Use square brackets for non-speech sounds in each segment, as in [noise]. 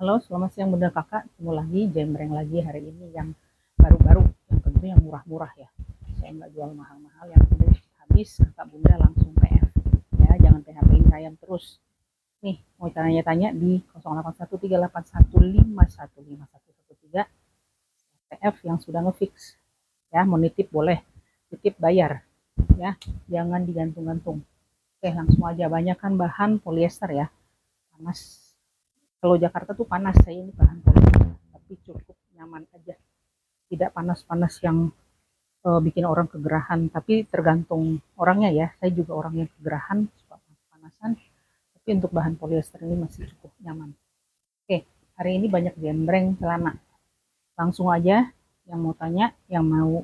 Halo, selamat siang Bunda Kakak. Ketemu lagi, jembreng lagi hari ini yang baru-baru, yang tentu yang murah-murah ya. Saya nggak jual mahal-mahal, yang penting habis Kakak Bunda langsung PF. Ya, jangan PHP-in saya terus. Nih, mau tanya-tanya di 081381515113 PF yang sudah ngefix. Ya, mau nitip boleh, nitip bayar. Ya, jangan digantung-gantung. Oke, langsung aja. Banyak kan bahan polyester ya. Panas kalau Jakarta tuh panas saya ini bahan polyester tapi cukup nyaman aja. Tidak panas-panas yang uh, bikin orang kegerahan tapi tergantung orangnya ya. Saya juga orang yang kegerahan suka panasan tapi untuk bahan polyester ini masih cukup nyaman. Oke hari ini banyak gembreng celana. Langsung aja yang mau tanya yang mau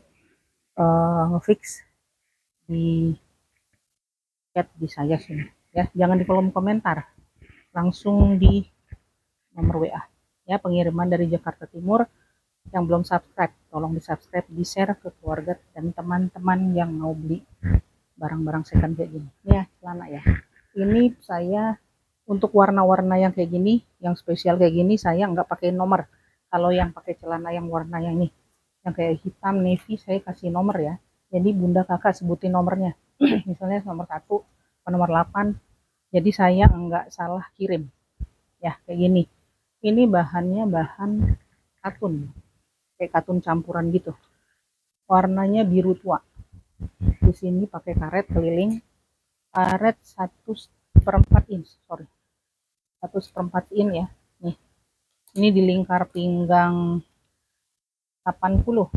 uh, ngefix di chat di saya sini ya. Jangan di kolom komentar langsung di nomor WA ya pengiriman dari Jakarta Timur yang belum subscribe tolong di subscribe di share ke keluarga dan teman-teman yang mau beli barang-barang second kayak gini. Ya celana ya. Ini saya untuk warna-warna yang kayak gini yang spesial kayak gini saya nggak pakai nomor. Kalau yang pakai celana yang warna yang ini yang kayak hitam navy saya kasih nomor ya. Jadi bunda kakak sebutin nomornya. [clears throat] Misalnya nomor satu nomor 8 jadi saya nggak salah kirim. Ya kayak gini ini bahannya bahan katun. Kayak katun campuran gitu. Warnanya biru tua. Di sini pakai karet keliling. Karet satu seperempat inch sorry. Satu seperempat in ya. Nih. Ini di lingkar pinggang 80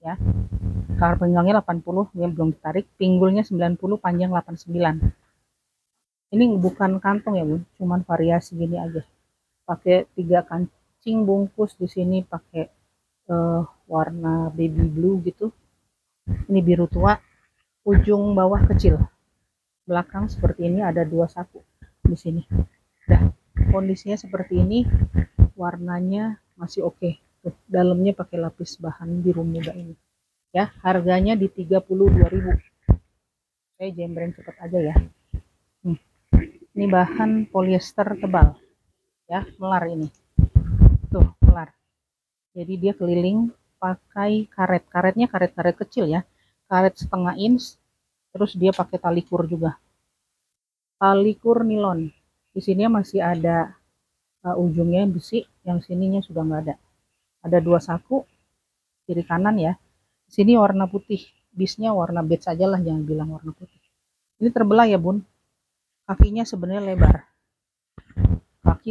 ya. Lingkar pinggangnya 80 yang belum ditarik. Pinggulnya 90 panjang 89 ini bukan kantong ya bun cuman variasi gini aja pakai tiga kancing bungkus di sini pakai uh, warna baby blue gitu. Ini biru tua ujung bawah kecil. Belakang seperti ini ada dua saku di sini. Dah kondisinya seperti ini warnanya masih oke. Okay. Dalamnya pakai lapis bahan biru muda ini. Ya harganya di 32.000 saya jembreng cepet aja ya. Hmm. ini bahan polyester tebal ya melar ini. Tuh melar. Jadi dia keliling pakai karet. Karetnya karet-karet kecil ya. Karet setengah inch terus dia pakai tali kur juga. Tali kur nilon. Di sini masih ada uh, ujungnya besi yang sininya sudah nggak ada. Ada dua saku kiri kanan ya. Di sini warna putih. Bisnya warna beige saja lah jangan bilang warna putih. Ini terbelah ya bun. Kakinya sebenarnya lebar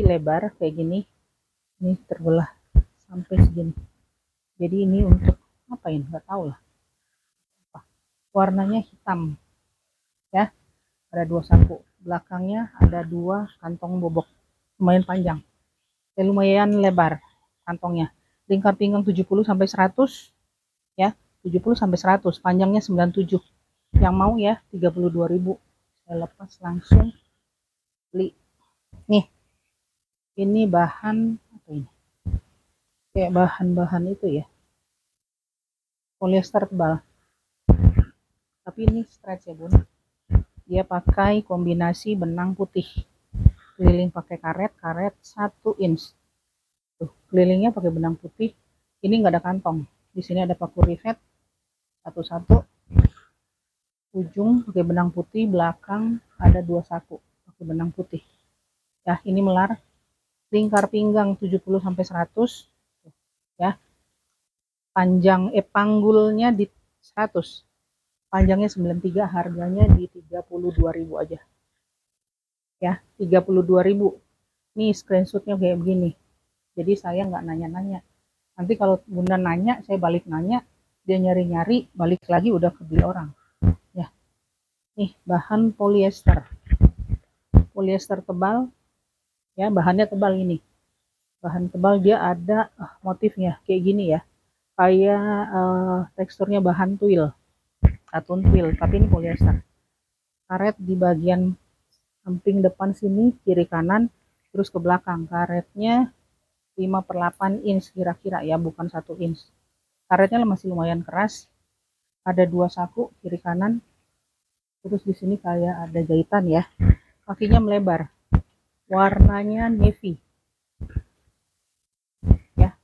lebar kayak gini ini terbelah sampai segini. Jadi ini untuk apa ini nggak tahu lah. Apa. warnanya hitam ya. Ada dua saku. Belakangnya ada dua kantong bobok. Lumayan panjang. Ya, lumayan lebar kantongnya. Lingkar pinggang 70 sampai 100 ya. 70 sampai 100 panjangnya 97 yang mau ya 32.000 saya lepas langsung beli. Nih ini bahan apa ini? Kayak bahan-bahan itu ya. Polyester tebal. Tapi ini stretch ya bun. Dia pakai kombinasi benang putih. Keliling pakai karet karet 1 inch. Tuh kelilingnya pakai benang putih. Ini enggak ada kantong. Di sini ada paku rivet. Satu-satu. Ujung pakai benang putih belakang ada dua saku pakai benang putih. Ya ini melar lingkar pinggang 70 sampai 100 ya. Panjang eh panggulnya di 100. Panjangnya 93, harganya di 32.000 aja. Ya, 32.000. Nih screenshotnya kayak begini. Jadi saya nggak nanya-nanya. Nanti kalau Bunda nanya, saya balik nanya, dia nyari-nyari, balik lagi udah kebeli orang. Ya. Nih, bahan polyester. Polyester tebal ya bahannya tebal ini. Bahan tebal dia ada uh, motifnya kayak gini ya. Kayak uh, teksturnya bahan twill katun twill tapi ini polyester. Karet di bagian samping depan sini kiri kanan terus ke belakang. Karetnya 5 per 8 inch kira-kira ya bukan satu inch. Karetnya masih lumayan keras. Ada dua saku kiri kanan. Terus di sini kayak ada jahitan ya. Kakinya melebar warnanya navy.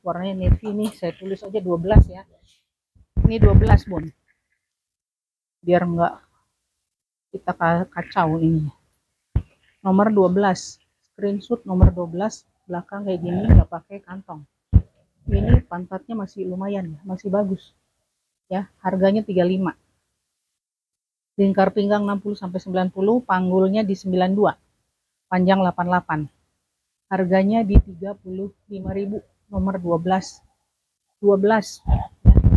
Warnanya navy nih saya tulis aja 12 ya. Ini 12 bun. Biar enggak kita kacau ini. Nomor 12 screenshot nomor 12 belakang kayak gini nggak pakai kantong. Ini pantatnya masih lumayan ya masih bagus. Ya harganya 35 lingkar pinggang 60 sampai 90 panggulnya di 92 panjang 88 harganya di 35.000 nomor 12 12 ya,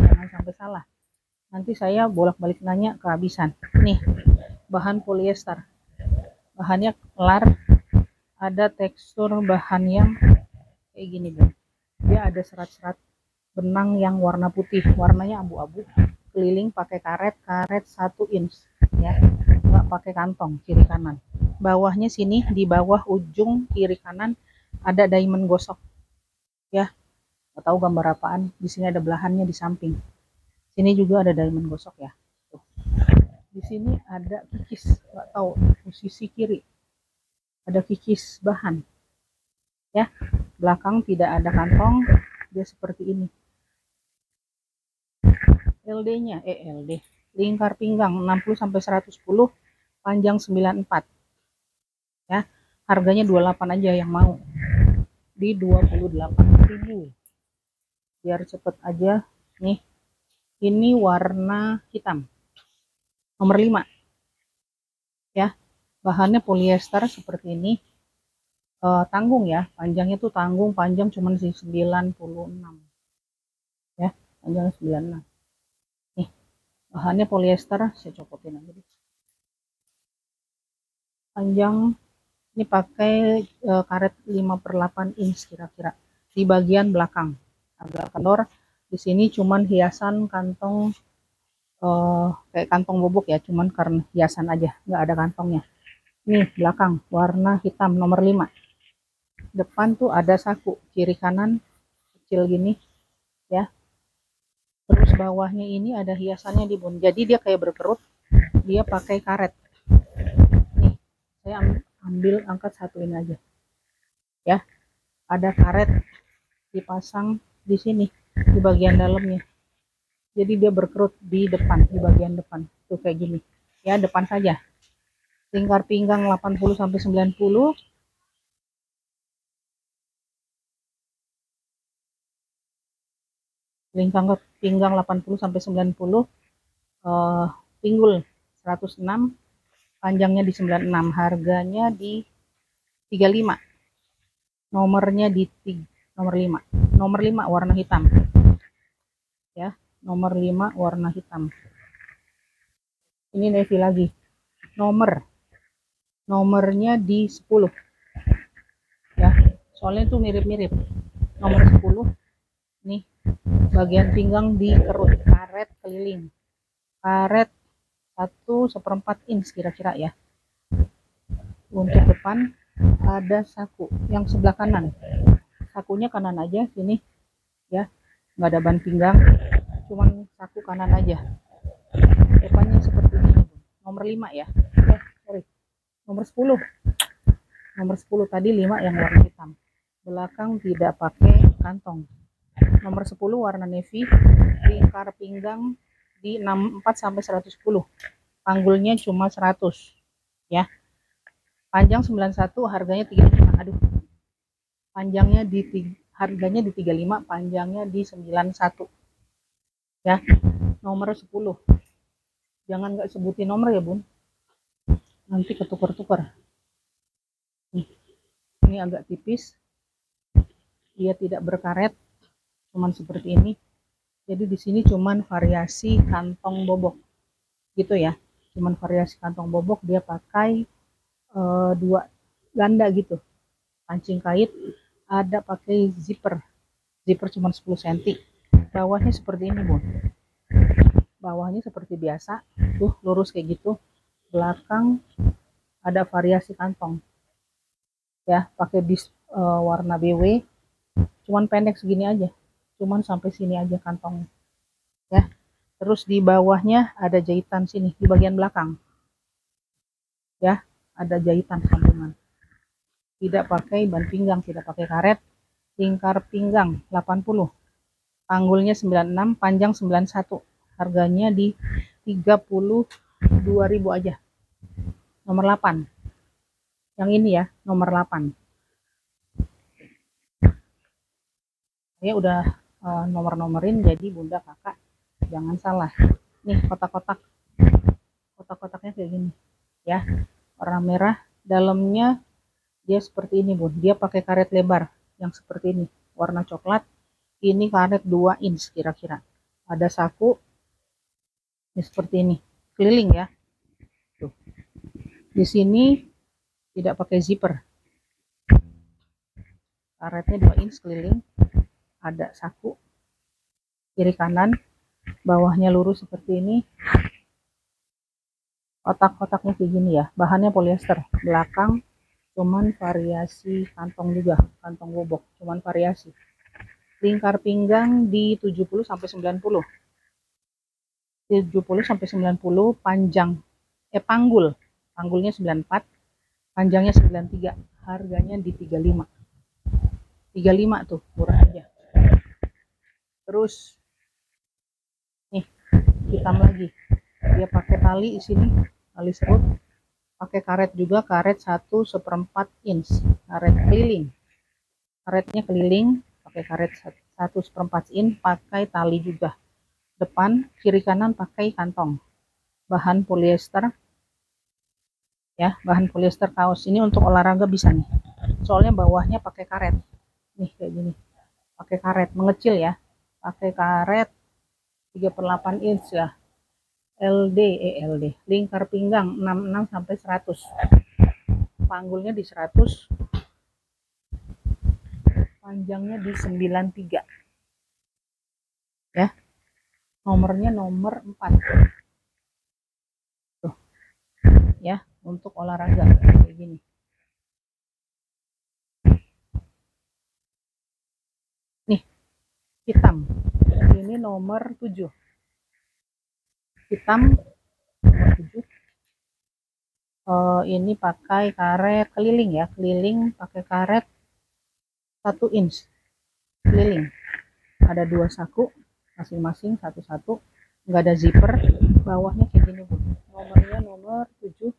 jangan sampai salah. Nanti saya bolak-balik nanya kehabisan. Nih bahan polyester. Bahannya kelar. Ada tekstur bahan yang kayak gini bro. Dia ada serat-serat benang yang warna putih. Warnanya abu-abu. Keliling pakai karet karet 1 inch. Ya nggak pakai kantong kiri kanan bawahnya sini di bawah ujung kiri kanan ada diamond gosok. Ya nggak tahu gambar apaan. Di sini ada belahannya di samping. Sini juga ada diamond gosok ya. Tuh. di sini ada kikis nggak tahu. Posisi kiri. Ada kikis bahan. Ya belakang tidak ada kantong dia seperti ini. LD nya eh LD lingkar pinggang 60 sampai 110 panjang 94 ya. Harganya 28 aja yang mau. Di 28.000 biar cepet aja. Nih ini warna hitam. Nomor 5 ya bahannya polyester seperti ini. Uh, tanggung ya. Panjangnya tuh tanggung panjang cuman sih 96 ya panjang 96 nih bahannya polyester saya copotin aja panjang ini pakai uh, karet 5 per 8 inch kira-kira. Di bagian belakang. Agak kendor. Di sini cuman hiasan kantong uh, kayak kantong bobok ya. Cuman karena hiasan aja. Nggak ada kantongnya. Nih belakang. Warna hitam nomor 5 depan tuh ada saku. Kiri kanan kecil gini ya. Terus bawahnya ini ada hiasannya di bun jadi dia kayak berkerut. Dia pakai karet. Nih saya ambil angkat satu ini aja. Ya ada karet dipasang di sini di bagian dalamnya. Jadi dia berkerut di depan di bagian depan. Tuh kayak gini. Ya depan saja. Lingkar pinggang 80 sampai 90 lingkar pinggang 80 sampai 90 uh, pinggul 106 panjangnya di 96 harganya di 35 nomornya di nomor 5 nomor 5 warna hitam. Ya nomor 5 warna hitam. Ini navy lagi. Nomor. Nomornya di 10 ya soalnya itu mirip-mirip. Nomor 10 nih bagian pinggang dikerut karet keliling. Karet satu seperempat inch kira-kira ya. Untuk depan ada saku yang sebelah kanan. Sakunya kanan aja sini. Ya nggak ada ban pinggang cuman saku kanan aja. Depannya seperti ini. Nomor 5 ya. Eh, sorry. Nomor 10 nomor 10 tadi 5 yang warna hitam. Belakang tidak pakai kantong. Nomor 10 warna navy lingkar pinggang di 64 sampai 110 panggulnya cuma 100 ya. Panjang 91 harganya 35 aduh. Panjangnya di harganya di 35 panjangnya di 91 ya nomor 10 jangan nggak sebutin nomor ya bun. Nanti ketukar-tukar ini agak tipis. Dia tidak berkaret cuman seperti ini jadi di sini cuman variasi kantong bobok gitu ya. Cuman variasi kantong bobok dia pakai uh, dua ganda gitu. Pancing kait ada pakai zipper. Zipper cuma 10 cm bawahnya seperti ini bun. Bawahnya seperti biasa. Tuh lurus kayak gitu. Belakang ada variasi kantong. Ya pakai bis e, warna BW cuman pendek segini aja cuman sampai sini aja kantongnya. Ya terus di bawahnya ada jahitan sini di bagian belakang. Ya ada jahitan sambungan tidak pakai ban pinggang tidak pakai karet. Lingkar pinggang 80 panggulnya 96 panjang 91 harganya di 32.000 aja. Nomor 8 yang ini ya nomor 8 saya udah uh, nomor-nomorin jadi bunda kakak jangan salah. Nih kotak-kotak. Kotak-kotaknya kayak gini ya. Warna merah dalamnya dia seperti ini bun. Dia pakai karet lebar yang seperti ini. Warna coklat ini karet 2 inch kira-kira. Ada saku ini seperti ini. Keliling ya. Tuh. Di sini tidak pakai zipper. Karetnya 2 inch keliling ada saku kiri kanan bawahnya lurus seperti ini. Otak-otaknya kayak gini ya bahannya polyester belakang cuman variasi kantong juga kantong bobok cuman variasi. Lingkar pinggang di 70 sampai 90 70 sampai 90 panjang. Eh panggul. Panggulnya 94 panjangnya 93 harganya di 35 35 tuh murah terus nih hitam lagi. Dia pakai tali sini tali serut pakai karet juga karet satu seperempat inch. Karet keliling. Karetnya keliling pakai karet satu seperempat inch pakai tali juga. Depan kiri kanan pakai kantong. Bahan polyester. Ya bahan polyester kaos ini untuk olahraga bisa nih. Soalnya bawahnya pakai karet. Nih kayak gini. Pakai karet mengecil ya pakai karet 3 per 8 inch ya LD ELD lingkar pinggang 66 sampai 100 panggulnya di 100 panjangnya di 93 ya. Nomornya nomor 4 tuh. Ya untuk olahraga kayak gini nih hitam. Ini nomor 7 hitam nomor 7 uh, ini pakai karet keliling ya. Keliling pakai karet 1 inch. Keliling. Ada dua saku masing-masing satu-satu. Nggak ada zipper bawahnya kayak gini bu. Nomornya nomor 7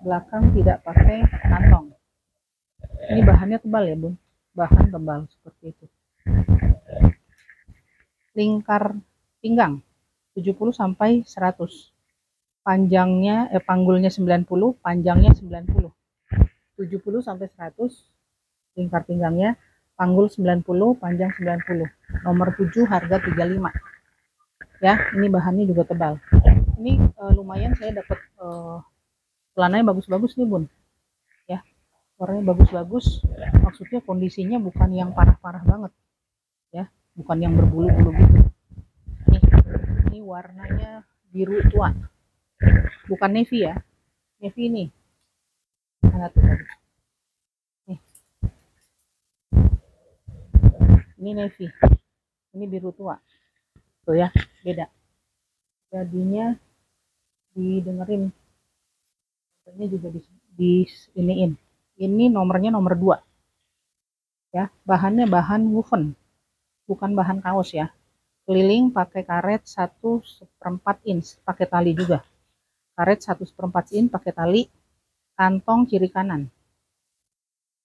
belakang tidak pakai kantong. Ini bahannya tebal ya bun bahan tebal seperti itu lingkar pinggang 70 sampai 100 panjangnya eh panggulnya 90 panjangnya 90 70 sampai 100 lingkar pinggangnya panggul 90 panjang 90 nomor 7 harga 35 ya ini bahannya juga tebal. Ini uh, lumayan saya dapat uh, celananya bagus-bagus nih bun. Ya warnanya bagus-bagus. Maksudnya kondisinya bukan yang parah-parah banget. Ya bukan yang berbulu-bulu gitu. Ini warnanya biru tua. Bukan navy ya? Navy ini. Sangat bagus nih. Ini navy. Ini biru tua. Tuh ya beda. Jadinya didengerin. Ini juga di, di iniin ini nomornya nomor 2 ya bahannya bahan woven bukan bahan kaos ya. Keliling pakai karet 1 seperempat inch pakai tali juga. Karet 1 seperempat inch pakai tali. Kantong kiri kanan.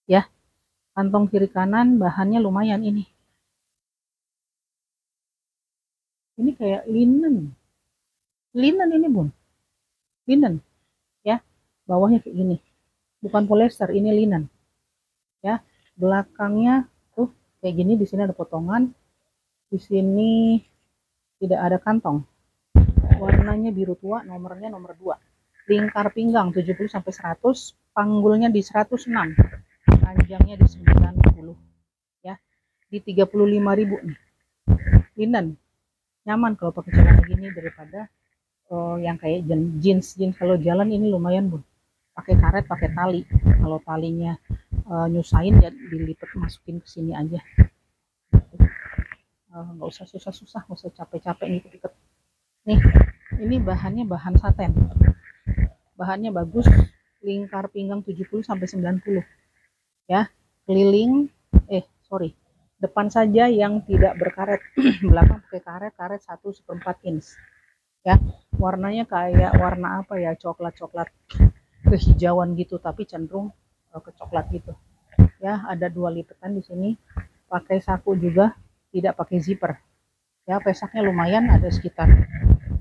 Ya kantong kiri kanan bahannya lumayan ini. Ini kayak linen. Linen ini bun. Linen. Ya bawahnya kayak gini. Bukan polyester ini linen. Ya belakangnya kayak gini di sini ada potongan di sini tidak ada kantong. Warnanya biru tua nomornya nomor 2 lingkar pinggang 70 sampai 100 panggulnya di 106 panjangnya di 90 ya. Di 35.000 nih. Linen nyaman kalau pakai celana gini daripada uh, yang kayak jeans jeans kalau jalan ini lumayan bun. Pakai karet pakai tali. Kalau talinya uh, nyusahin ya dilipat masukin ke sini aja. Eh, nggak uh, usah susah-susah nggak usah capek-capek ngikut-ikut nih ini bahannya bahan saten. Bahannya bagus lingkar pinggang 70 sampai 90 ya keliling eh sorry depan saja yang tidak berkaret. [clears throat] Belakang pakai karet karet satu seperempat inch. Ya warnanya kayak warna apa ya? Coklat coklat kehijauan gitu tapi cenderung uh, ke coklat gitu. Ya ada dua lipatan di sini. Pakai saku juga tidak pakai zipper. Ya pesaknya lumayan ada sekitar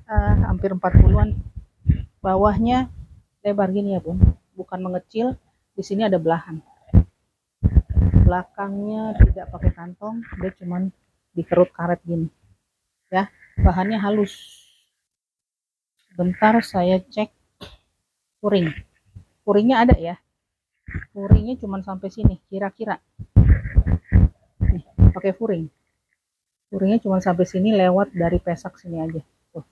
uh, hampir 40-an bawahnya lebar gini ya bun bukan mengecil di sini ada belahan. Belakangnya tidak pakai kantong dia cuman dikerut karet gini. Ya bahannya halus. Bentar saya cek puring puringnya ada ya puringnya cuma sampai sini kira-kira. Nih pakai puring puringnya cuma sampai sini lewat dari pesak sini aja. Tuh.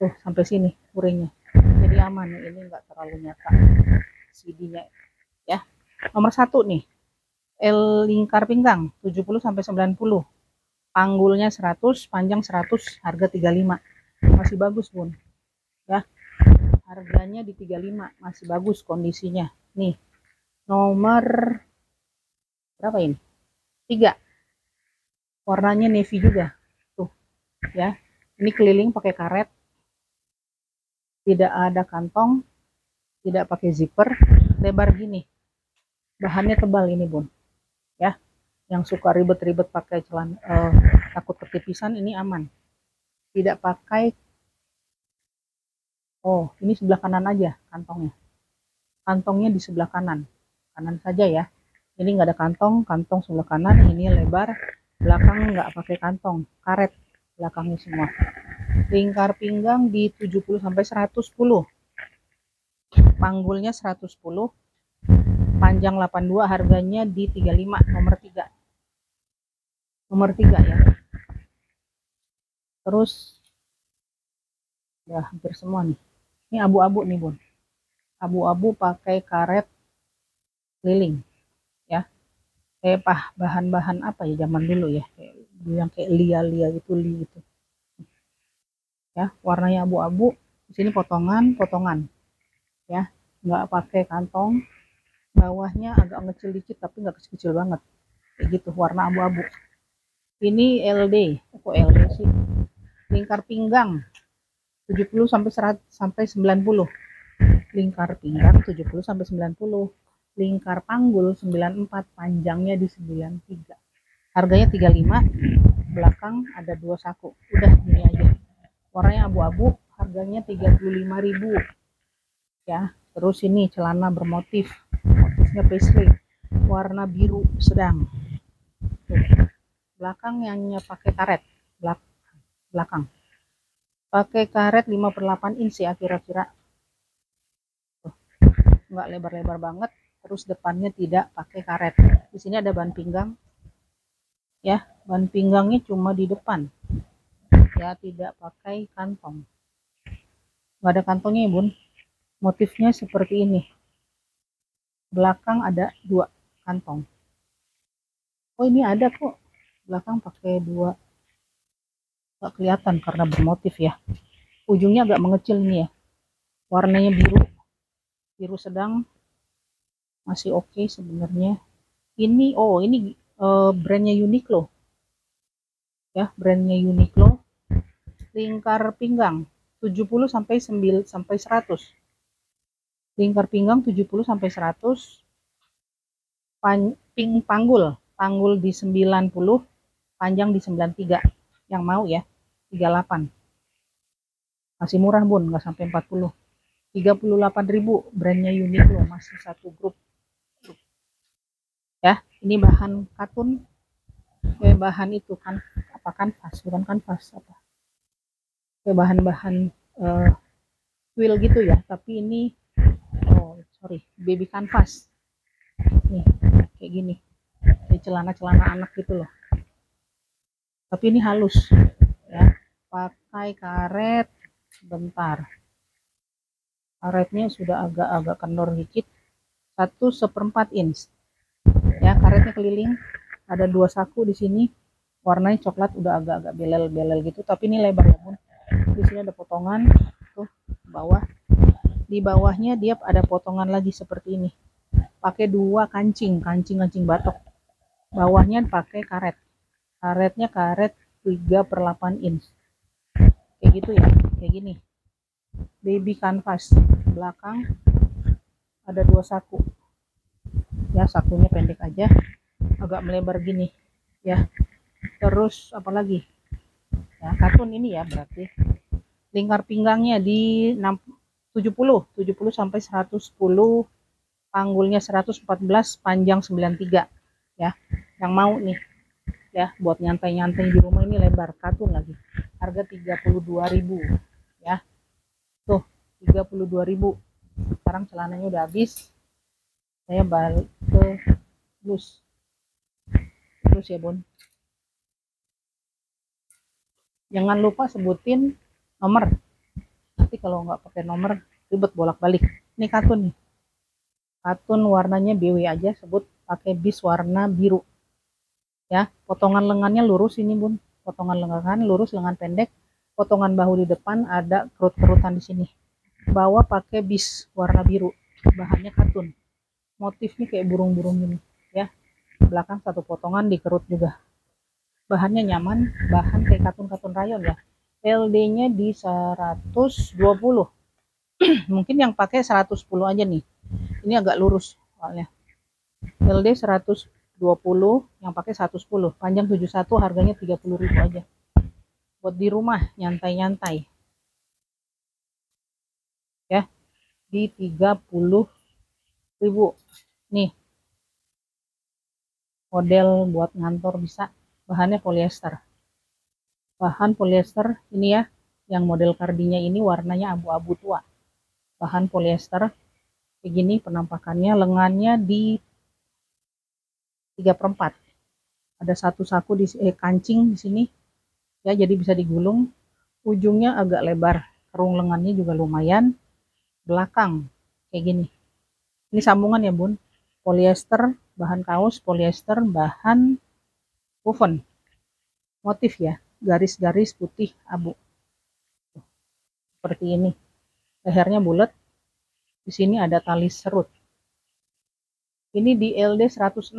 Tuh sampai sini puringnya jadi aman nih ini enggak terlalu nyata. CD-nya ya. Nomor satu nih L lingkar pinggang 70 sampai 90 panggulnya 100 panjang 100 harga 35 masih bagus bun. Ya. Harganya di 35 masih bagus kondisinya nih nomor berapa ini? Tiga. Warnanya navy juga. Tuh ya. Ini keliling pakai karet. Tidak ada kantong. Tidak pakai zipper. Lebar gini. Bahannya tebal ini bun. Ya. Yang suka ribet-ribet pakai celana uh, takut ketipisan ini aman. Tidak pakai Oh, ini sebelah kanan aja kantongnya. Kantongnya di sebelah kanan. Kanan saja ya. Ini nggak ada kantong, kantong sebelah kanan. Ini lebar, belakang nggak pakai kantong. Karet belakangnya semua. Lingkar pinggang di 70 sampai 110. Panggulnya 110. Panjang 82 harganya di 35 nomor 3. Nomor 3 ya. Terus udah hampir semua nih ini abu-abu nih bun abu-abu pakai karet keliling ya. Kayak pah bahan-bahan apa ya zaman dulu ya kayak yang kayak lia-lia gitu li gitu. Ya warnanya abu-abu di sini potongan potongan ya. Nggak pakai kantong bawahnya agak ngecil dikit tapi nggak kecil-kecil banget kayak gitu warna abu-abu. Ini LD kok LD sih? Lingkar pinggang 70 sampai 100 sampai 90 lingkar pinggang 70 sampai 90 lingkar panggul 94 panjangnya di 93 harganya 35 belakang ada dua saku. Udah ini aja. Warnanya abu-abu harganya 35.000 ya terus ini celana bermotif motifnya paisley warna biru sedang. Tuh. belakang yang pakai karet belakang. Pakai karet 5 per 8 inch ya kira-kira nggak lebar-lebar banget terus depannya tidak pakai karet. Di sini ada ban pinggang. Ya ban pinggangnya cuma di depan. Ya tidak pakai kantong. Nggak ada kantongnya ya bun. Motifnya seperti ini. Belakang ada dua kantong. Oh ini ada kok. Belakang pakai dua. Nggak kelihatan karena bermotif ya. Ujungnya agak mengecil ini ya. Warnanya biru biru sedang masih oke okay sebenarnya. Ini oh ini uh, brandnya Uniqlo. Ya brandnya Uniqlo. Lingkar pinggang 70 sampai 9 sampai 100 lingkar pinggang 70 sampai 100 pan, ping panggul panggul di 90 panjang di 93 yang mau ya 38 masih murah bun nggak sampai 40 38.000 brandnya Uniqlo masih satu grup. Ya ini bahan katun. Kayak bahan itu kan apa kanvas bukan kanvas apa? Kayak bahan-bahan uh, twill gitu ya tapi ini oh sorry baby kanvas. Nih kayak gini. Kayak celana-celana anak gitu loh. Tapi ini halus ya. Pakai karet sebentar karetnya sudah agak-agak kendor dikit. Satu seperempat inch. Ya karetnya keliling. Ada dua saku di sini. Warnanya coklat udah agak-agak belel-belel gitu. Tapi ini lebar ya bun. Di sini ada potongan. Tuh bawah. Di bawahnya dia ada potongan lagi seperti ini. Pakai dua kancing kancing kancing batok. Bawahnya pakai karet. Karetnya karet 3 per 8 inch. Kayak gitu ya kayak gini baby canvas. Belakang ada dua saku. Ya sakunya pendek aja. Agak melebar gini. Ya. Terus apalagi ya katun ini ya berarti. Lingkar pinggangnya di 70 70 sampai 110 panggulnya 114 panjang 93 ya yang mau nih. Ya buat nyantai-nyantai di rumah ini lebar katun lagi. Harga 32.000 ya tuh 32.000 sekarang celananya udah habis. Saya balik ke blus terus ya bun. Jangan lupa sebutin nomor. Nanti kalau nggak pakai nomor ribet bolak-balik. Ini katun nih. Katun warnanya BW aja sebut pakai bis warna biru. Ya potongan lengannya lurus ini bun. Potongan lengan lurus lengan pendek potongan bahu di depan ada kerut-kerutan di sini. Bawah pakai bis warna biru bahannya katun. Motifnya kayak burung-burung gini ya. Belakang satu potongan dikerut juga. Bahannya nyaman bahan kayak katun-katun rayon ya. LD nya di 120 [clears throat] mungkin yang pakai 110 aja nih. Ini agak lurus soalnya. LD 120 yang pakai 110 panjang 71 harganya 30.000 aja buat di rumah nyantai-nyantai. Ya di 30.000 nih. Model buat ngantor bisa. Bahannya polyester. Bahan polyester ini ya yang model kardinya ini warnanya abu-abu tua. Bahan polyester kayak gini penampakannya lengannya di 3 per 4 ada satu saku di eh, kancing di sini ya jadi bisa digulung. Ujungnya agak lebar. Kerung lengannya juga lumayan. Belakang kayak gini. Ini sambungan ya bun. Polyester bahan kaos polyester bahan woven. Motif ya garis-garis putih abu. Seperti ini. Lehernya bulat. Di sini ada tali serut. Ini di LD 106.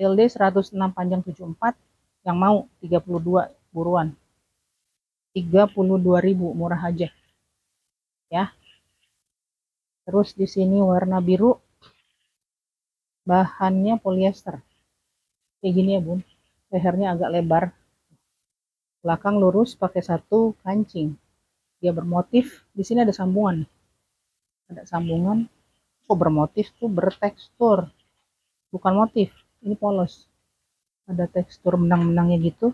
LD 106 panjang 74 yang mau 32 buruan. 32.000 murah aja. Ya. Terus di sini warna biru bahannya polyester. Kayak gini ya, Bun. Lehernya agak lebar. Belakang lurus pakai satu kancing. Dia bermotif. Di sini ada sambungan ada sambungan kok bermotif tuh bertekstur bukan motif ini polos ada tekstur menang-menangnya gitu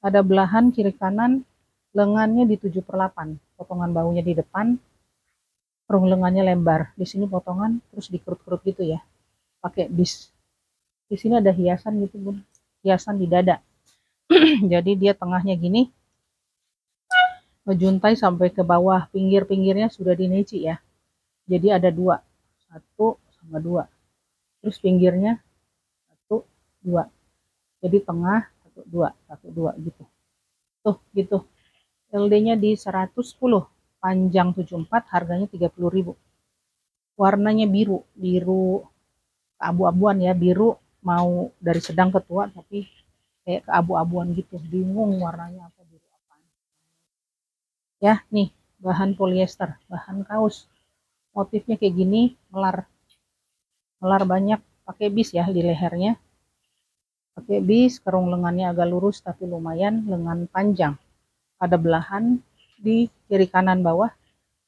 ada belahan kiri kanan lengannya di 7 per 8 potongan baunya di depan perung lengannya lebar di sini potongan terus dikerut-kerut gitu ya. Pakai bis. Di sini ada hiasan gitu bun. Hiasan di dada. [clears throat] Jadi dia tengahnya gini. Ngejuntai sampai ke bawah. Pinggir-pinggirnya sudah dineci ya. Jadi ada dua. Satu sama dua. Terus pinggirnya satu dua. Jadi tengah satu dua satu dua gitu. Tuh gitu. LD nya di 110 panjang 74 harganya 30.000 warnanya biru biru keabu-abuan ya biru mau dari sedang ke tua tapi kayak keabu-abuan gitu. Bingung warnanya apa biru apa ya nih bahan polyester bahan kaos. Motifnya kayak gini melar. Melar banyak pakai bis ya di lehernya pakai bis kerung lengannya agak lurus tapi lumayan lengan panjang. Ada belahan di kiri kanan bawah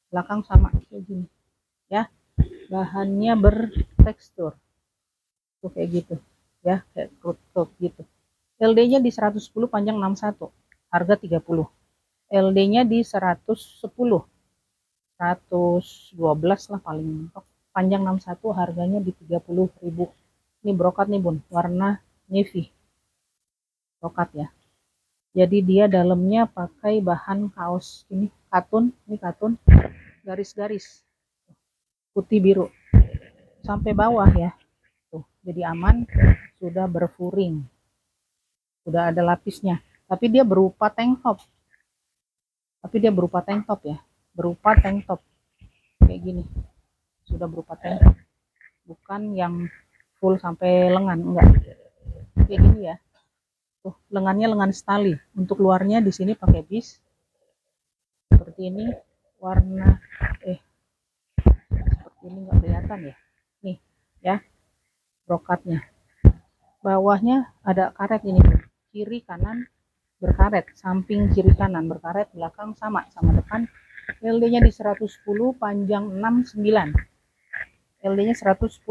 belakang sama kayak gini ya. Bahannya bertekstur. Tuh kayak gitu ya kayak krut gitu. LD nya di 110 panjang 61 harga 30 LD nya di 110 112 lah paling mentok panjang 61 harganya di 30.000 ini brokat nih bun warna navy. Brokat ya. Jadi dia dalamnya pakai bahan kaos ini katun ini katun garis-garis. Putih biru. Sampai bawah ya. Tuh jadi aman sudah berfuring. Sudah ada lapisnya. Tapi dia berupa tank top. Tapi dia berupa tank top ya. Berupa tank top. Kayak gini. Sudah berupa tank top. Bukan yang full sampai lengan enggak kayak gini ya. Tuh lengannya lengan stali untuk luarnya di sini pakai bis. Seperti ini warna eh seperti ini nggak kelihatan ya? Nih ya brokatnya. Bawahnya ada karet ini kiri kanan berkaret samping kiri kanan berkaret belakang sama sama depan. LD nya di 110 panjang 69 LD nya 110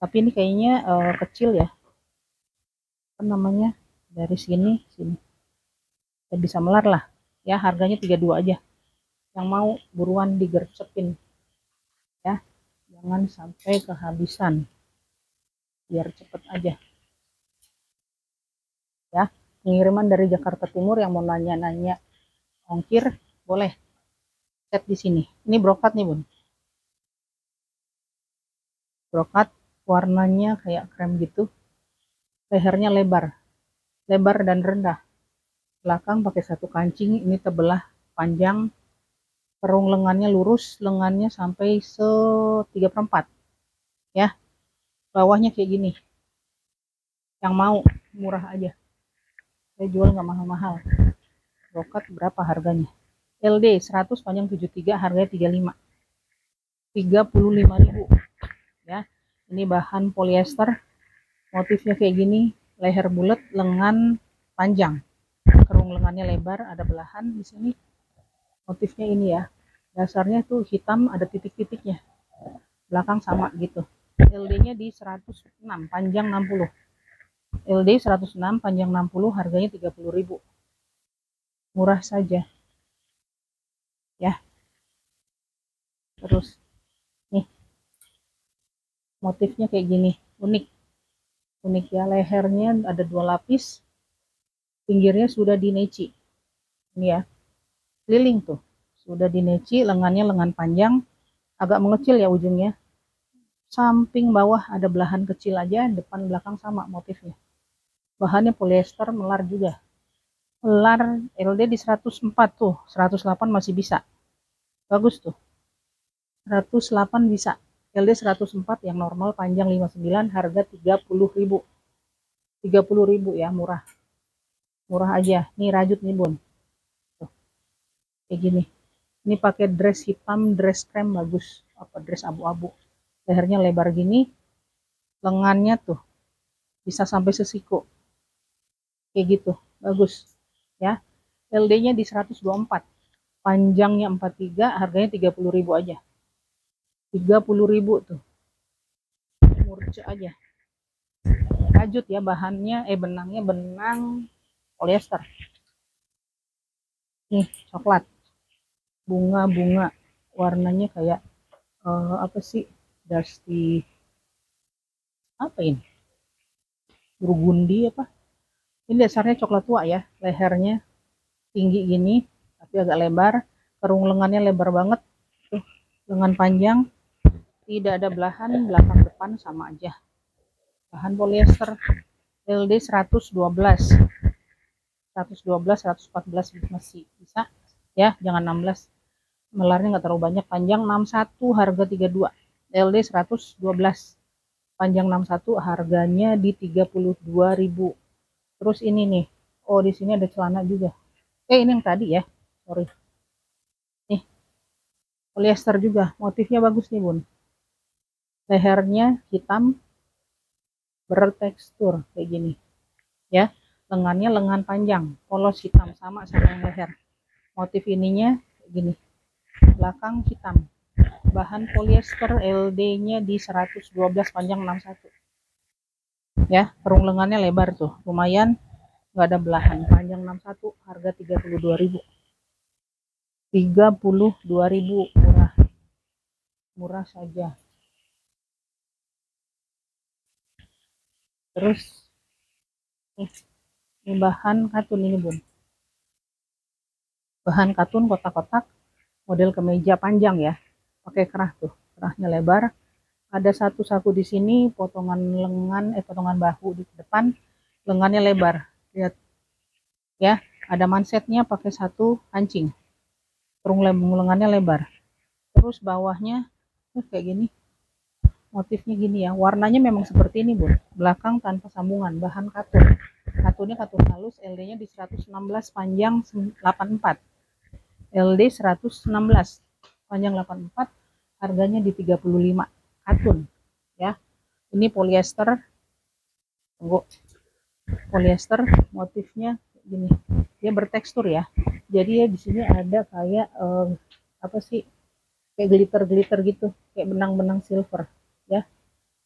tapi ini kayaknya uh, kecil ya apa namanya dari sini sini. Ya bisa melar lah. Ya harganya 32 aja. Yang mau buruan digercepin ya jangan sampai kehabisan. Biar cepet aja. Ya pengiriman dari Jakarta Timur yang mau nanya-nanya ongkir boleh. Chat di sini. Ini brokat nih bun. Brokat warnanya kayak krem gitu lehernya lebar. Lebar dan rendah. Belakang pakai satu kancing ini terbelah panjang. Perung lengannya lurus lengannya sampai se 3 per 4 ya bawahnya kayak gini. Yang mau murah aja. Saya jual nggak mahal-mahal. Brokat berapa harganya? LD 100 panjang 73 harganya 35 35.000 ya ini bahan polyester motifnya kayak gini leher bulat lengan panjang. Kerung lengannya lebar ada belahan di sini. Motifnya ini ya dasarnya tuh hitam ada titik-titiknya. Belakang sama gitu. LD nya di 106 panjang 60 LD 106 panjang 60 harganya 30.000 murah saja. Ya. Terus nih. Motifnya kayak gini unik unik ya. Lehernya ada dua lapis pinggirnya sudah dineci. Ini ya keliling tuh. Sudah dineci lengannya lengan panjang agak mengecil ya ujungnya. Samping bawah ada belahan kecil aja depan belakang sama motifnya. Bahannya polyester melar juga. Melar LD di 104 tuh 108 masih bisa. Bagus tuh. 108 bisa LD 104 yang normal panjang 59 harga 30.000 30.000 ya murah. Murah aja. Nih rajut nih bun. Kayak gini. Ini pakai dress hitam dress krem bagus. Apa dress abu-abu. Lehernya lebar gini lengannya tuh bisa sampai sesiku kayak gitu. Bagus ya. LD nya di 124 panjangnya 43 harganya 30.000 aja 30.000 tuh. Murce aja. Lanjut ya bahannya eh benangnya benang polyester. Nih coklat. Bunga-bunga. Warnanya kayak uh, apa sih? Dusty. Apa ini? Burgundi apa? Ini dasarnya coklat tua ya. Lehernya tinggi gini tapi agak lebar. Kerung lengannya lebar banget. Tuh lengan panjang tidak ada belahan belakang depan sama aja. Bahan polyester LD 112 112 114 masih bisa? Ya jangan 16 melarnya nggak terlalu banyak. Panjang 61 harga 32 LD 112 panjang 61 harganya di 32.000 terus ini nih. Oh di sini ada celana juga. Eh ini yang tadi ya. Sorry. Nih. Polyester juga. Motifnya bagus nih bun lehernya hitam bertekstur kayak gini ya. Lengannya lengan panjang polos hitam sama sama yang leher. Motif ininya gini belakang hitam. Bahan polyester LD nya di 112 panjang 61 ya perung lengannya lebar tuh lumayan nggak ada belahan. Panjang 61 harga 32.000 32.000 murah. Murah saja terus nih, ini bahan katun ini bun. Bahan katun kotak-kotak model kemeja panjang ya. Pakai kerah tuh kerahnya lebar. Ada satu saku di sini potongan lengan eh potongan bahu di depan lengannya lebar. Lihat. Ya ada mansetnya pakai satu kancing perung lengannya lebar. Terus bawahnya tuh kayak gini motifnya gini ya warnanya memang seperti ini bun belakang tanpa sambungan bahan katun. Katunnya katun halus LD nya di 116 panjang 84 LD 116 panjang 84 harganya di 35 katun ya. Ini polyester. Tunggu. Polyester motifnya gini. Dia bertekstur ya. Jadi ya di sini ada kayak eh, apa sih? Kayak glitter glitter gitu kayak benang-benang silver ya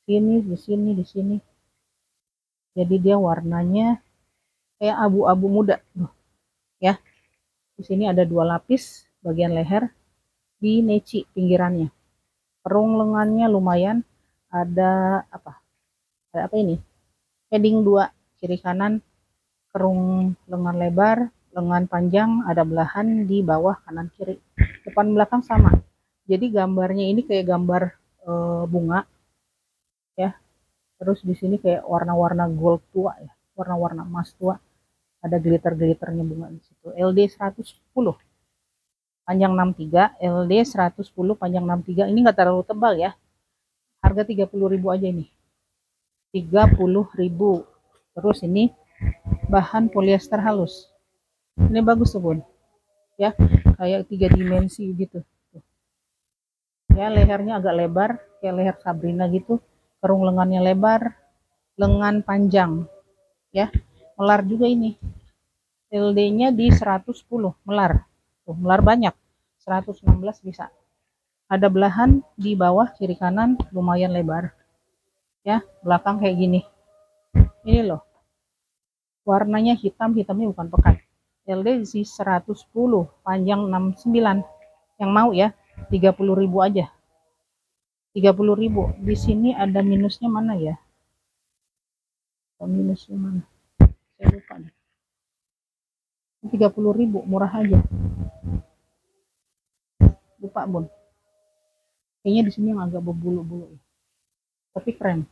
sini di sini di sini. Jadi dia warnanya kayak abu-abu muda. Tuh ya. Di sini ada dua lapis bagian leher di neci pinggirannya. Kerung lengannya lumayan ada apa? Ada apa ini? Heading dua kiri kanan. Kerung lengan lebar lengan panjang ada belahan di bawah kanan kiri. Depan belakang sama. Jadi gambarnya ini kayak gambar e, bunga ya. Terus di sini kayak warna-warna gold tua ya. Warna-warna emas tua. Ada glitter-glitternya bunga di situ. LD 110 panjang 63 LD 110 panjang 63 ini enggak terlalu tebal ya. Harga 30.000 aja ini. 30.000 terus ini bahan polyester halus. Ini bagus tuh bun. Ya kayak tiga dimensi gitu ya lehernya agak lebar kayak leher Sabrina gitu. Kerung lengannya lebar lengan panjang. Ya melar juga ini. LD nya di 110 melar. Tuh melar banyak. 116 bisa. Ada belahan di bawah kiri kanan lumayan lebar. Ya belakang kayak gini. Ini loh. Warnanya hitam hitamnya bukan pekat. LD di 110 panjang 69 yang mau ya 30.000 aja. 30.000 di sini ada minusnya mana ya? Minusnya mana? Saya lupa nih 30.000 murah aja. Lupa bun. Kayaknya di sini yang agak berbulu-bulu tapi keren.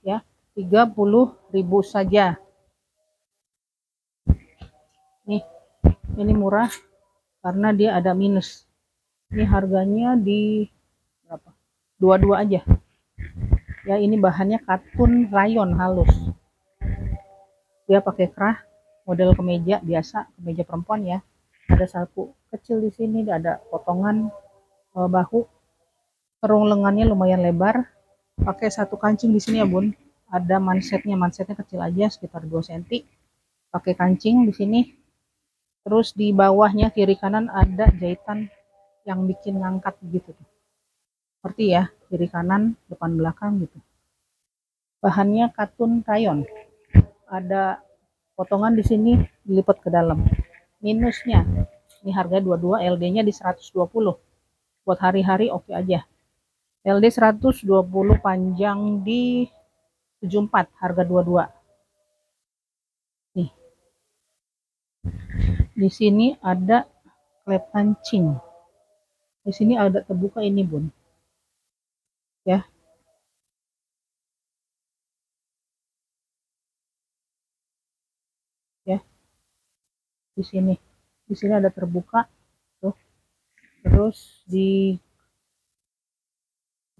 Ya 30.000 saja. Nih ini murah karena dia ada minus ini harganya di berapa? Dua-dua aja. Ya ini bahannya katun rayon halus. Dia pakai kerah model kemeja biasa kemeja perempuan ya. Ada satu kecil di sini ada potongan uh, bahu. Kerung lengannya lumayan lebar. Pakai satu kancing di sini ya bun. Ada mansetnya mansetnya kecil aja sekitar 2 cm pakai kancing di sini. Terus di bawahnya kiri kanan ada jahitan yang bikin ngangkat gitu tuh. Seperti ya kiri kanan depan belakang gitu. Bahannya katun rayon ada potongan di sini dilipat ke dalam. Minusnya ini harga 22 LD nya di 120 buat hari-hari oke okay aja LD 120 panjang di 74 harga 22 nih. Di sini ada klep kancing di sini ada terbuka ini bun. Ya. Ya. Di sini. Di sini ada terbuka tuh. Terus di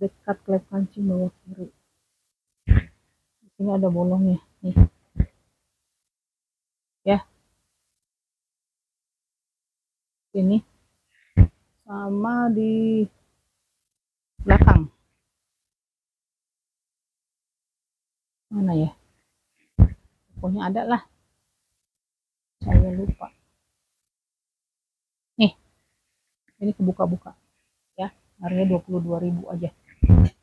dekat klep kancing bawah kiri. Di sini ada bolongnya nih. Ya. Ini sama di belakang. Mana ya? Pokoknya ada lah. Saya lupa. Nih ini kebuka-buka. Ya harganya 22.000 aja.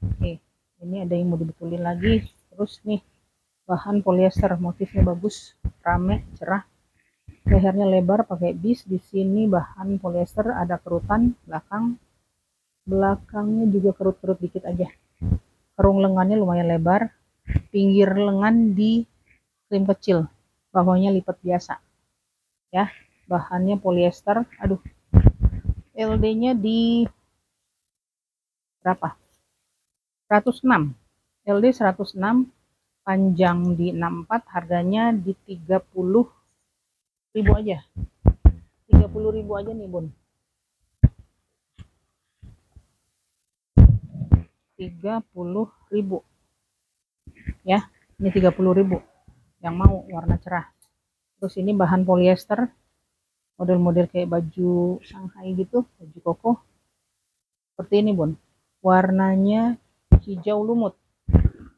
Oke ini ada yang mau dibetulin lagi. Terus nih bahan polyester motifnya bagus rame cerah lehernya lebar pakai bis. Di sini bahan polyester ada kerutan belakang. Belakangnya juga kerut-kerut dikit aja. Kerung lengannya lumayan lebar. Pinggir lengan di krim kecil. Bawahnya lipat biasa. Ya bahannya polyester. Aduh LD nya di berapa? 106 LD 106 panjang di 64 harganya di 30 ribu aja. 30 ribu aja nih bun. 30.000 ya ini 30.000 yang mau warna cerah. Terus ini bahan polyester model-model kayak baju Shanghai gitu baju koko. Seperti ini bun. Warnanya hijau lumut.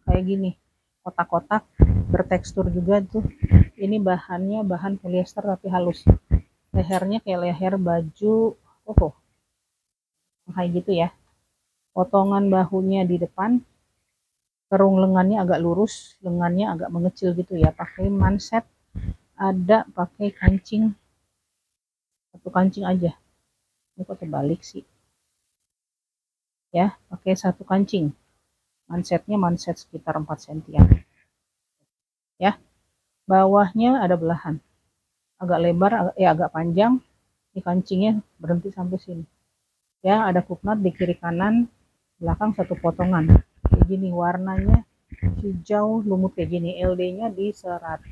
Kayak gini kotak-kotak bertekstur juga tuh. Ini bahannya bahan polyester tapi halus. Lehernya kayak leher baju koko. Shanghai gitu ya. Potongan bahunya di depan kerung lengannya agak lurus lengannya agak mengecil gitu ya. Pakai manset ada pakai kancing. Satu kancing aja. Ini kok terbalik sih? Ya pakai satu kancing. Mansetnya manset sekitar 4 cm ya. Bawahnya ada belahan. Agak lebar agak, ya agak panjang. Ini kancingnya berhenti sampai sini. Ya ada kupnat di kiri kanan belakang satu potongan. Kayak gini warnanya hijau lumut kayak gini. LD nya di 100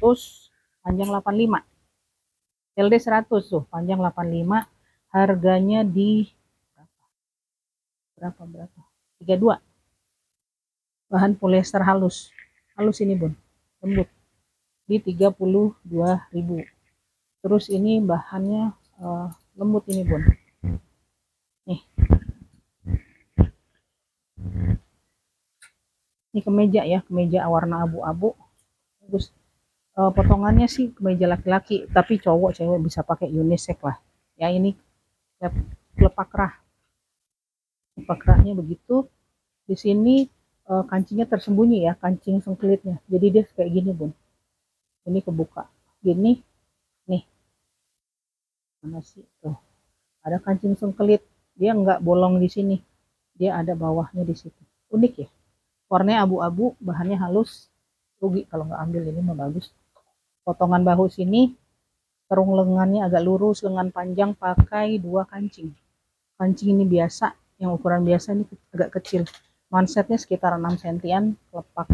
panjang 85 LD 100 tuh panjang 85 harganya di berapa? Berapa 32 bahan polyester halus. Halus ini bun. Lembut di 32.000 terus ini bahannya uh, lembut ini bun. Nih. Ini kemeja ya kemeja warna abu-abu. Terus uh, potongannya sih kemeja laki-laki tapi cowok cewek bisa pakai unisex lah. Ya ini kelepak rah kelepak rahnya begitu. Di sini uh, kancingnya tersembunyi ya kancing sengkelitnya jadi dia kayak gini bun ini kebuka. Gini. Nih. Mana sih? Tuh. Ada kancing sengkelit. Dia nggak bolong di sini. Dia ada bawahnya di situ. Unik ya? Warnanya abu-abu bahannya halus. Rugi kalau nggak ambil. Ini mah bagus. Potongan bahu sini. Kerung lengannya agak lurus lengan panjang pakai dua kancing. Kancing ini biasa. Yang ukuran biasa ini agak kecil. Mansetnya sekitar 6 sentian lepak.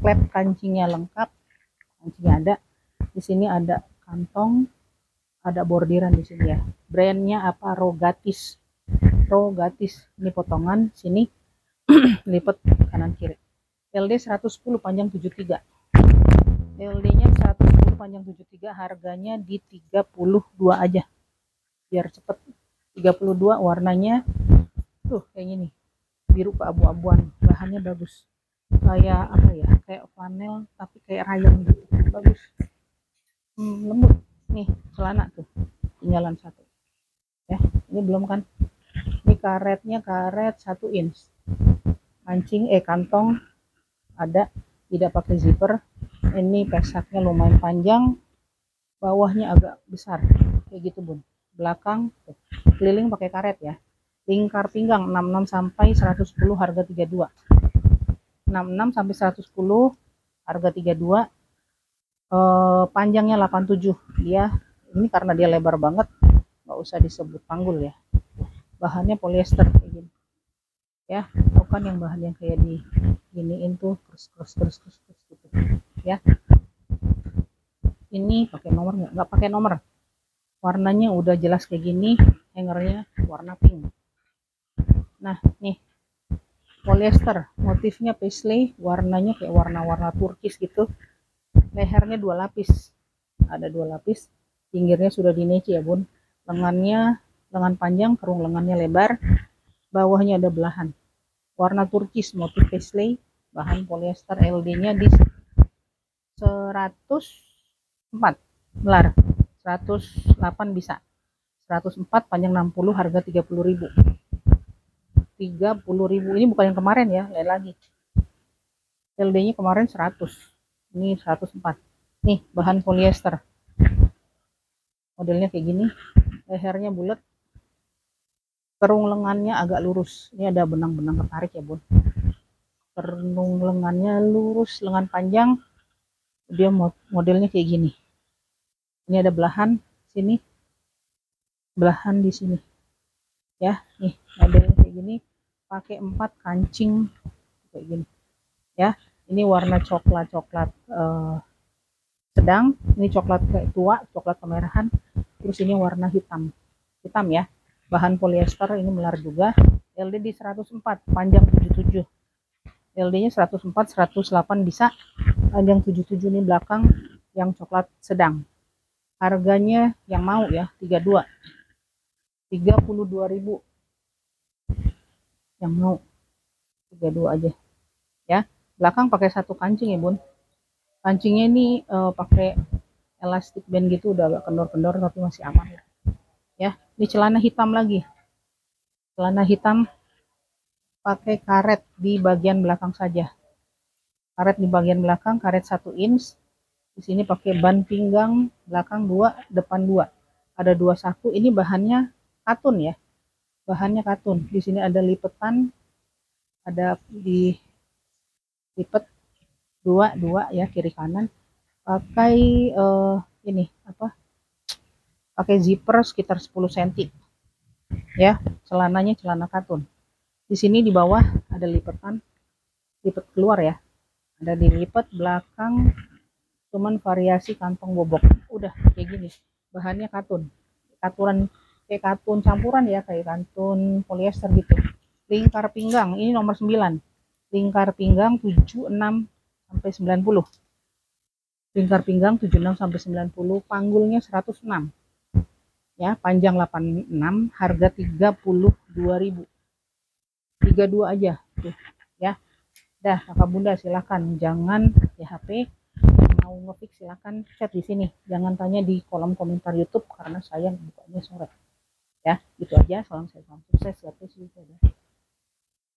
Klep kancingnya lengkap kancingnya ada. Di sini ada kantong ada bordiran di sini ya. Brandnya apa? Rogatis. Rogatis. Ini potongan sini. [clears throat] Lipat kanan kiri. LD 110 panjang 73 LD nya 110 panjang 73 harganya di 32 aja. Biar cepet. 32 warnanya tuh kayak gini. Biru keabu-abuan bahannya bagus. Kayak apa ya? Kayak panel tapi kayak rayon gitu bagus. Hmm, lembut. Nih celana tuh. Tinggalan satu. Ya ini belum kan? Ini karetnya karet satu inch. Mancing eh kantong ada tidak pakai zipper. Ini pesaknya lumayan panjang bawahnya agak besar. Kayak gitu bun. Belakang tuh, keliling pakai karet ya. Lingkar pinggang 66 sampai 110 harga 32 66 sampai 110 harga 32 eh, panjangnya 87 dia ini karena dia lebar banget nggak usah disebut panggul ya. Bahannya polyester kayak gini. Ya tahu kan yang bahan yang kayak di giniin tuh terus terus terus terus, terus gitu. Ya. Ini pakai nomor nggak? Nggak pakai nomor. Warnanya udah jelas kayak gini hangernya warna pink. Nah nih. Polyester motifnya paisley warnanya kayak warna-warna turkis gitu lehernya dua lapis. Ada dua lapis pinggirnya sudah dineci ya bun. Lengannya lengan panjang kerung lengannya lebar bawahnya ada belahan. Warna turkis motif paisley bahan polyester LD nya di 104 melar. 108 bisa. 104 panjang 60 harga 30.000 30.000 ini bukan yang kemarin ya lain lagi. LD nya kemarin 100 ini 104 nih bahan polyester. Modelnya kayak gini. Lehernya bulat. Kerung lengannya agak lurus. Ini ada benang-benang ketarik ya bun. Kerung lengannya lurus lengan panjang. Dia modelnya kayak gini. Ini ada belahan sini. Belahan di sini. Ya nih modelnya kayak gini. Pakai empat kancing kayak gini. Ya ini warna coklat coklat uh, sedang. Ini coklat tua coklat kemerahan. Terus ini warna hitam. Hitam ya. Bahan polyester ini melar juga. LD di 104 panjang 77 LD nya 104 108 bisa. Panjang 77 ini belakang yang coklat sedang. Harganya yang mau ya 32 32.000 yang mau 32 aja belakang pakai satu kancing ya bun. Kancingnya ini uh, pakai elastik band gitu udah agak kendor-kendor tapi masih aman. Ya ini celana hitam lagi. Celana hitam pakai karet di bagian belakang saja. Karet di bagian belakang karet 1 inch. Di sini pakai ban pinggang belakang dua depan dua. Ada dua saku ini bahannya katun ya. Bahannya katun. Di sini ada lipetan ada di lipet dua dua ya kiri kanan. Pakai uh, ini apa? Pakai zipper sekitar 10 cm ya celananya celana katun. Di sini di bawah ada lipetan. Lipet keluar ya. Ada di lipat belakang cuman variasi kantong bobok. Udah kayak gini. Bahannya katun. Katuran kayak katun campuran ya kayak katun polyester gitu. Lingkar pinggang ini nomor 9 lingkar pinggang 76 sampai 90 lingkar pinggang 76 sampai 90 panggulnya 106 ya panjang 86 harga 32.000 32 aja tuh ya. Dah kakak bunda silahkan jangan ya HP mau ngefix silahkan chat di sini. Jangan tanya di kolom komentar YouTube karena saya bukanya sore ya gitu aja. Salam sehat salam sukses. Ya